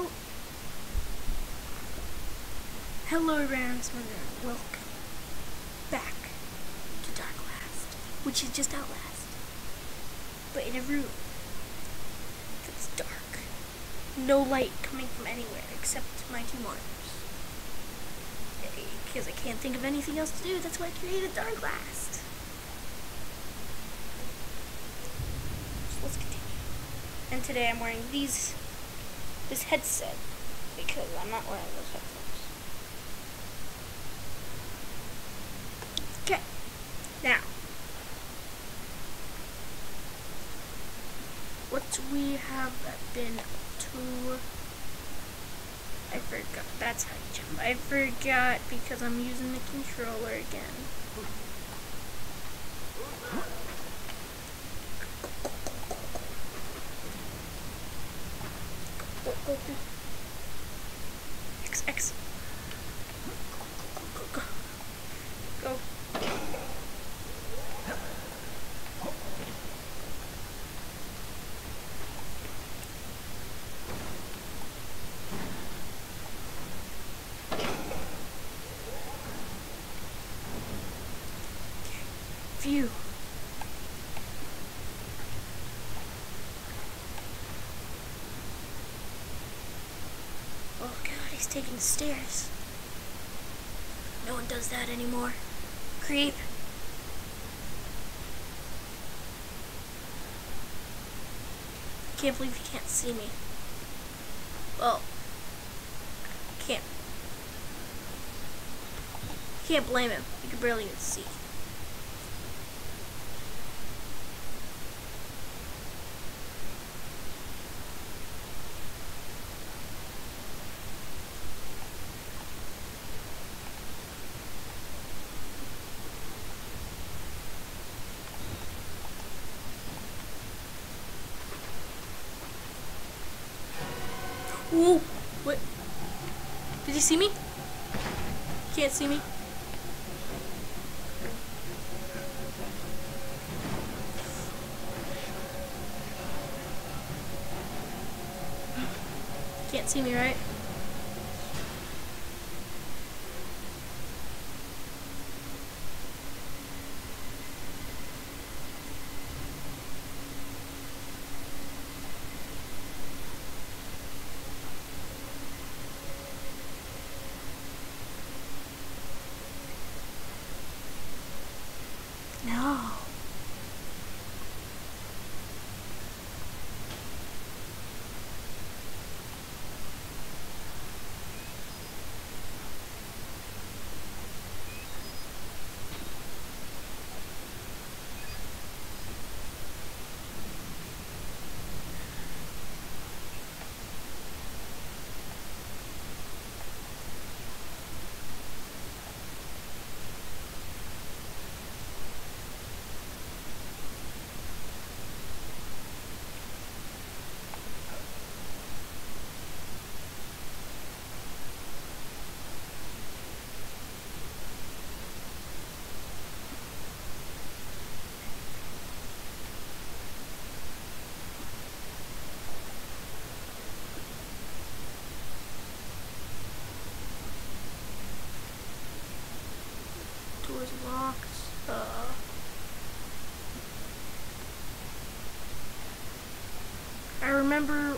Oh. Hello, Ransmurder. Welcome back to Darklast, which is just Outlast, but in a room that's dark. No light coming from anywhere except my two monitors. Because I can't think of anything else to do, that's why I created Darklast. So let's continue. And today I'm wearing these, this headset, because I'm not wearing those headphones. Okay. Now, what we have been to. I forgot. That's how you jump. I forgot because I'm using the controller again. Go, go, go. X, X. Go, go, go. Go. Phew. Oh god, he's taking the stairs. No one does that anymore. Creep. Can't believe he can't see me. Well, can't. Can't blame him. He can barely even see. Whoa! What? Did he see me? Can't see me. Can't see me, right? No. Doors locked. Uh. I remember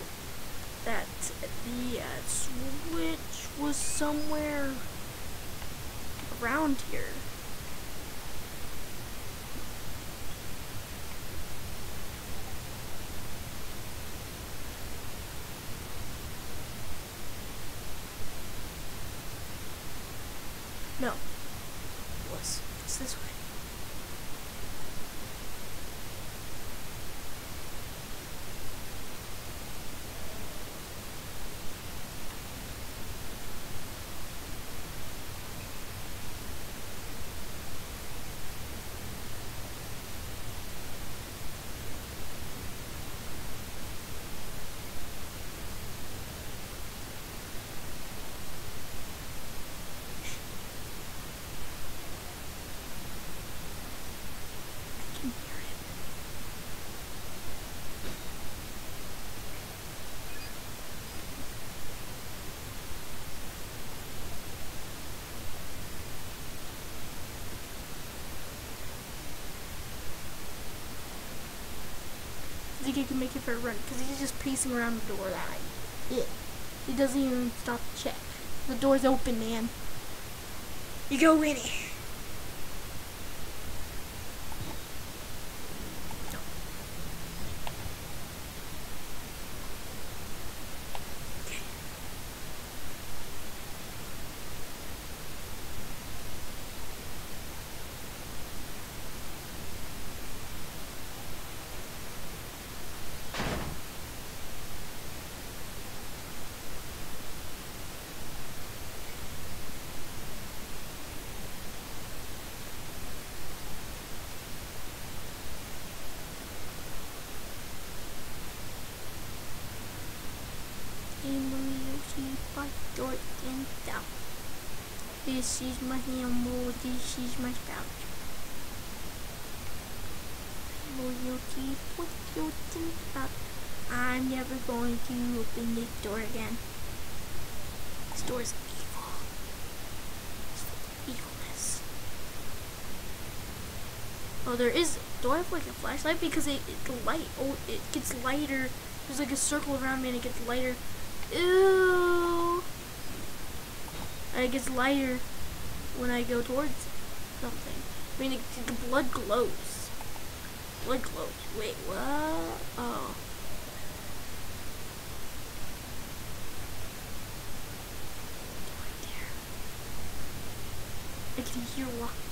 that the uh, switch was somewhere around here. Can make it for a run because he's just pacing around the door. That yeah. He doesn't even stop to check. The door's open, man. You go in it. My spout. Loyalty, what you think? I'm never going to open this door again. This door is evil. Evilness. Oh, there is. Do I have like a flashlight? Because it, it light. Oh, it gets lighter. There's like a circle around me and it gets lighter. Ew. It gets lighter when I go towards something. I mean, it, the blood glows. Blood glows. Wait, what? Oh. Right there. I can hear walking.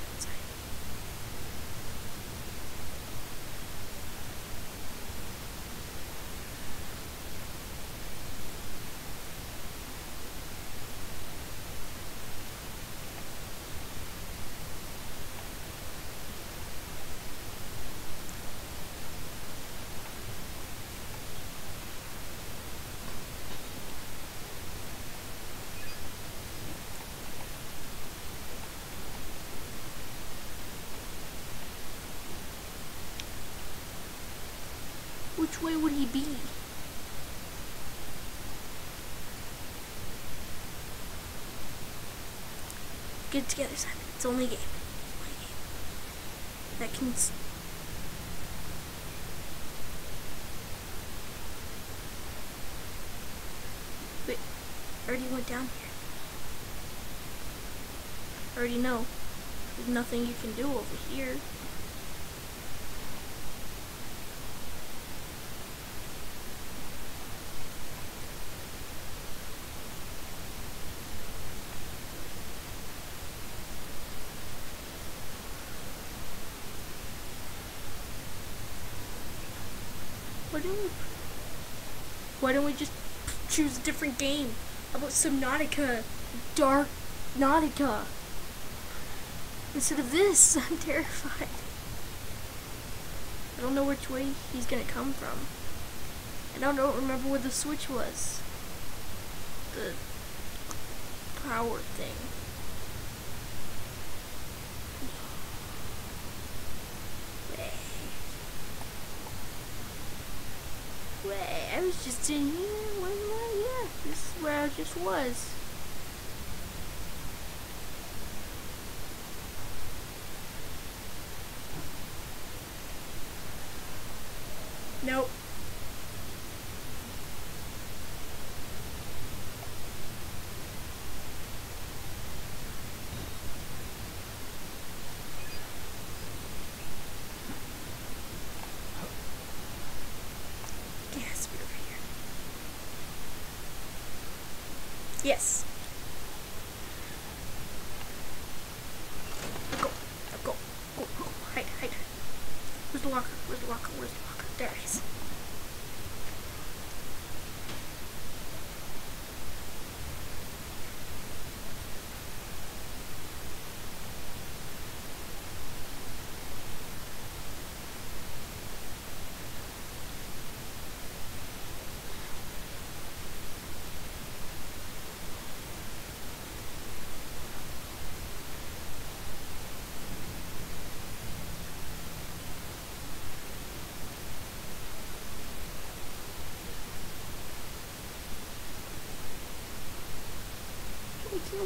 Which way would he be? Get together, Simon. It's only a game. Only a game. That can... Wait, already went down here. I already know. There's nothing you can do over here. Why don't we, just choose a different game? How about Subnautica, Dark Nautica? Instead of this, I'm terrified. I don't know which way he's gonna come from. And I don't remember where the switch was. The power thing. I was just in here. Where am I? Yeah, this is where I just was. Nope. Yes. Go. Go. Go. Go. Hide. Hide. Where's the locker? Where's the locker? Where's the locker? There he is.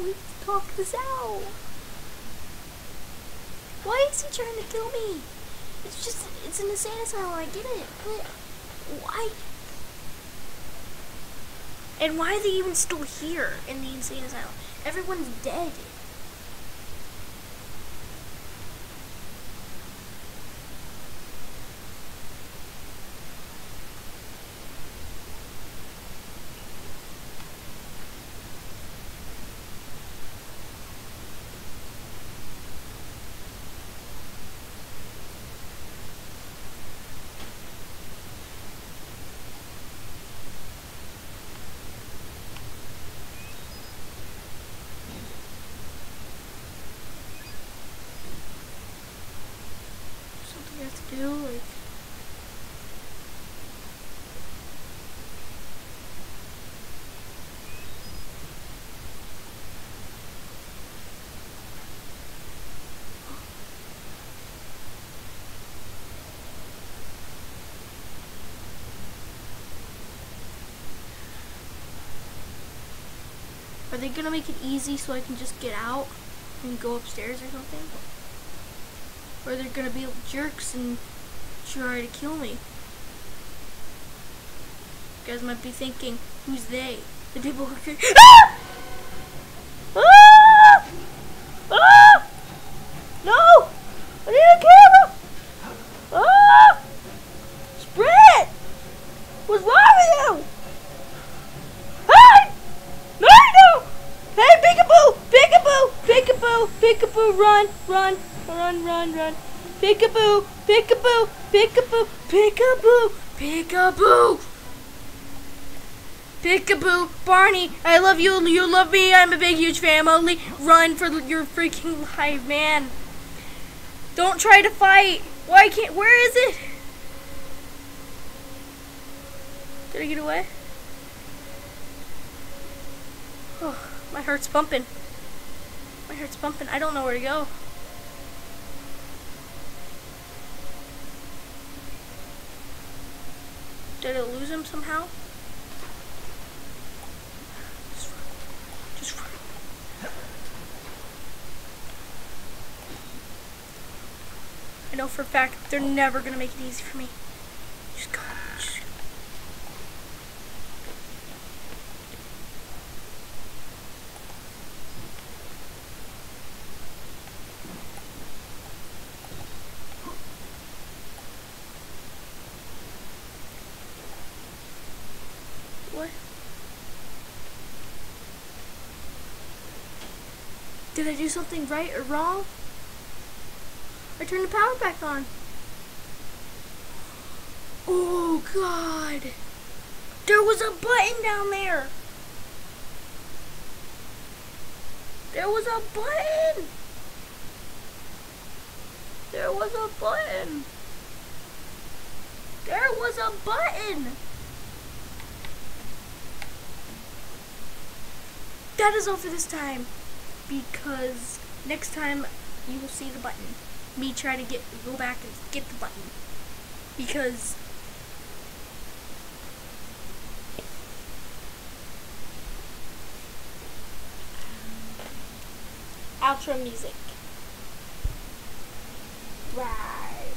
We talk this out? Why is he trying to kill me? It's just, it's an insane asylum, I get it, but Why? And why are they even still here in the insane asylum? Everyone's dead. Something I have to do, like. Are they gonna make it easy so I can just get out and go upstairs or something? Or they're gonna be jerks and try to kill me? You guys might be thinking, who's they? The people who! Ah! Ah! No! I need a camera! Ah! Sprint! What's wrong with you? Hey! No, no! Hey, peekaboo! Peekaboo! Peekaboo! Peekaboo! Run! Run! Run! Run! Peekaboo! Peekaboo! Peekaboo! Peekaboo! Peekaboo! Peekaboo! Barney, I love you. You love me. I'm a big, huge family. Run for your freaking life, man. Don't try to fight. Why can't? Where is it? Did I get away? Oh, my heart's pumping. My heart's pumping. I don't know where to go. Did I lose him somehow? Just run. Just run. I know for a fact they're never gonna make it easy for me. Just go. Just go. Did I do something right or wrong? I turned the power back on. Oh god. There was a button down there. There was a button. There was a button. There was a button. That is all for this time. Because next time you will see the button. Me try to get go back and get the button. Because outro music. Right.